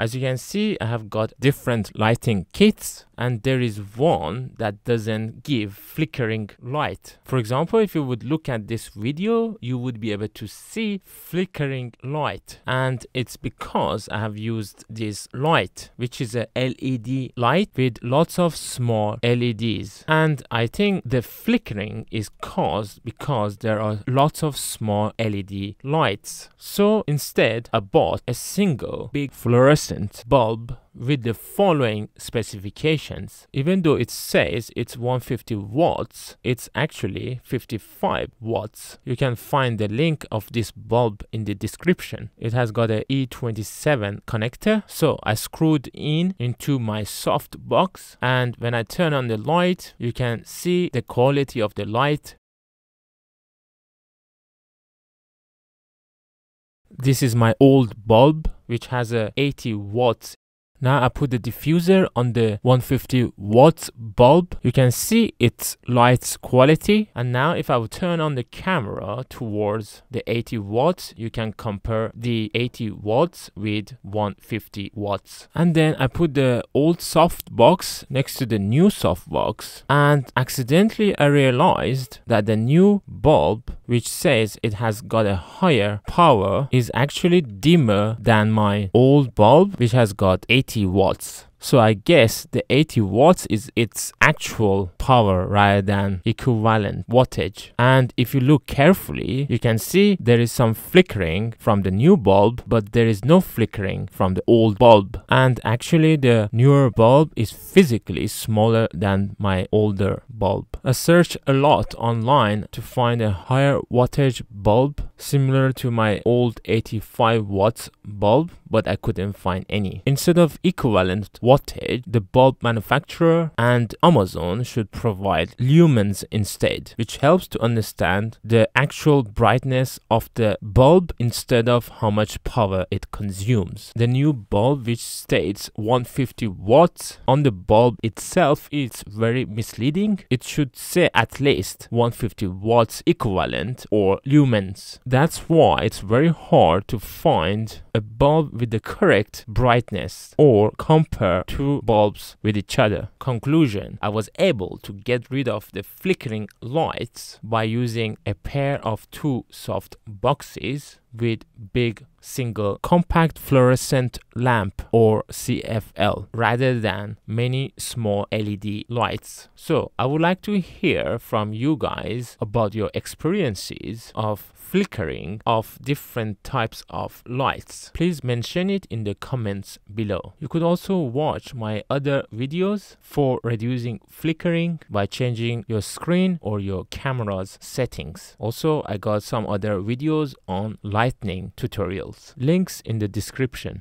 As you can see, I have got different lighting kits and there is one that doesn't give flickering light. For example, if you would look at this video, you would be able to see flickering light. And it's because I have used this light, which is a LED light with lots of small LEDs. And I think the flickering is caused because there are lots of small LED lights. So instead, I bought a single big fluorescent bulb with the following specifications. Even though it says it's 150 watts, it's actually 55 watts. You can find the link of this bulb in the description. It has got a E27 connector. So I screwed in into my soft box and when I turn on the light, you can see the quality of the light This is my old bulb which has a 80 watts now I put the diffuser on the 150 watts bulb. You can see its lights quality. And now if I would turn on the camera towards the 80 watts, you can compare the 80 watts with 150 watts. And then I put the old soft box next to the new soft box. And accidentally I realized that the new bulb which says it has got a higher power is actually dimmer than my old bulb which has got 80 watts. So I guess the 80 watts is its actual power rather than equivalent wattage. And if you look carefully, you can see there is some flickering from the new bulb, but there is no flickering from the old bulb. And actually the newer bulb is physically smaller than my older bulb. I searched a lot online to find a higher wattage bulb similar to my old 85 watts bulb, but I couldn't find any. Instead of equivalent the bulb manufacturer and Amazon should provide lumens instead, which helps to understand the actual brightness of the bulb instead of how much power it consumes. The new bulb, which states 150 watts on the bulb itself, is very misleading. It should say at least 150 watts equivalent or lumens. That's why it's very hard to find a bulb with the correct brightness or two bulbs with each other. Conclusion I was able to get rid of the flickering lights by using a pair of two soft boxes with big single compact fluorescent lamp or CFL rather than many small LED lights. So I would like to hear from you guys about your experiences of flickering of different types of lights. Please mention it in the comments below. You could also watch my other videos for reducing flickering by changing your screen or your camera's settings. Also, I got some other videos on lightning tutorials. Links in the description.